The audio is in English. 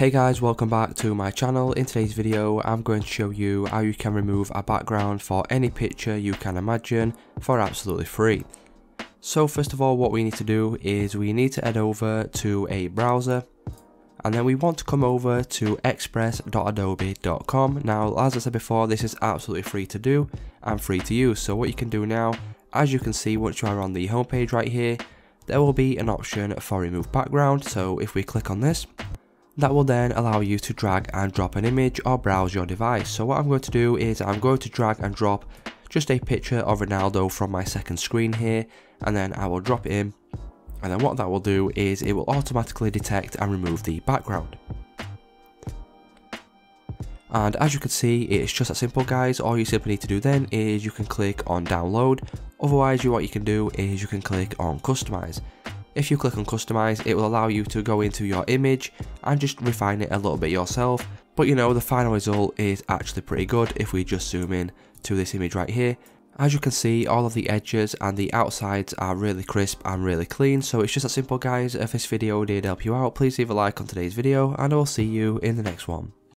Hey guys, welcome back to my channel. In today's video, I'm going to show you how you can remove a background for any picture you can imagine for absolutely free. So first of all, what we need to do is we need to head over to a browser and then we want to come over to express.adobe.com. Now, as I said before, this is absolutely free to do and free to use. So what you can do now, as you can see once you are on the homepage right here, there will be an option for remove background. So if we click on this, that will then allow you to drag and drop an image or browse your device. So what I'm going to do is I'm going to drag and drop just a picture of Ronaldo from my second screen here and then I will drop it in and then what that will do is it will automatically detect and remove the background. And as you can see, it's just that simple guys, all you simply need to do then is you can click on download, otherwise what you can do is you can click on customize. If you click on customize, it will allow you to go into your image and just refine it a little bit yourself, but you know, the final result is actually pretty good if we just zoom in to this image right here as you can see, all of the edges and the outsides are really crisp and really clean, so it's just that simple guys. If this video did help you out, please leave a like on today's video, and I will see you in the next one.